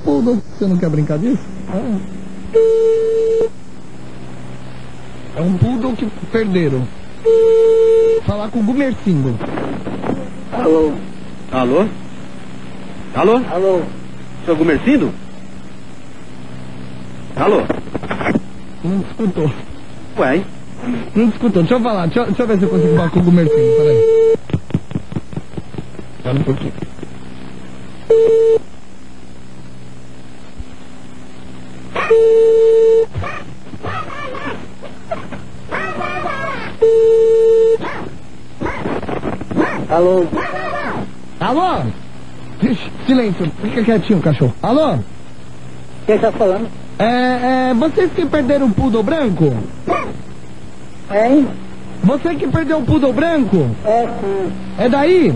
poodle. Você não quer brincar disso? Ah. É um poodle que perderam. Falar com o Gumercindo. Alô? Alô? Alô? Alô? Seu Gumercindo? Alô? Não escutou. Ué, hein? Não escutou. Deixa eu falar. Deixa, eu- deixa eu ver se eu consigo falar com o Gumercindo. Peraí. Espera um pouquinho. Alô? Alô? Ixi, Silêncio. Fica quietinho, cachorro. Alô? Quem está falando? É, é, vocês que perderam o poodle branco? Hein? Você que perdeu o poodle branco? É sim. É daí?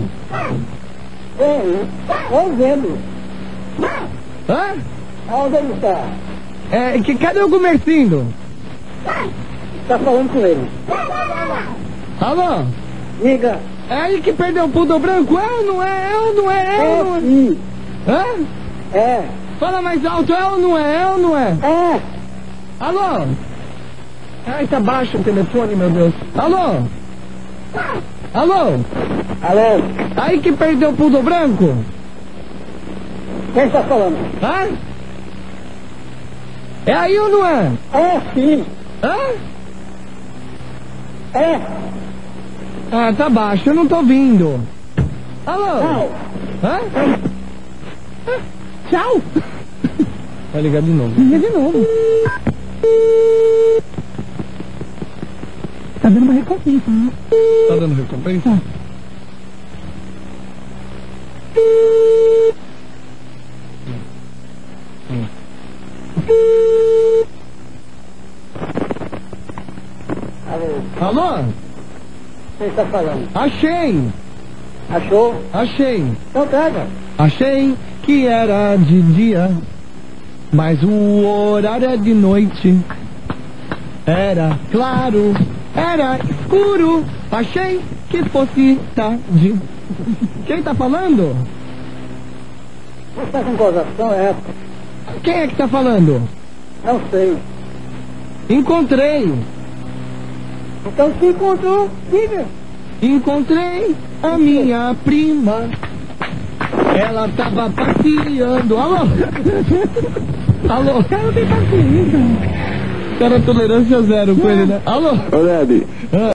É, eu vendo. Hã? Aonde ele está? É, que, cadê o Gumercindo? Está falando com ele. Alô? Diga. É aí que perdeu o poodle branco? É ou não é? É ou não é? É É ou não é? sim. Hã? É. Fala mais alto, é ou não é? É ou não é? É. Alô? Ai, tá baixo o telefone, meu Deus. Alô? Alô? Alô? Aí que perdeu o poodle branco? Quem está falando? Hã? É aí ou não é? É sim. Hã? É. Ah, tá baixo, eu não tô ouvindo. Alô? Não. Hã? Ah, Tchau. Vai ligar de novo. Liga de novo. Tá dando uma recompensa, né? Tá dando recompensa? Alô? Alô? Quem está falando? Achei, Achou? achei. Então pega. Achei que era de dia, mas o horário é de noite. Era claro, era escuro. Achei que fosse tarde. Quem tá falando? Você está com gozação? É. Quem é que tá falando? Não sei. Encontrei, Então se encontrou, diga. encontrei a minha prima. Ela tava passeando. Alô? Alô? Cara, não tem paciência. Cara, tolerância zero com ele, né? Alô? Ô, Ah.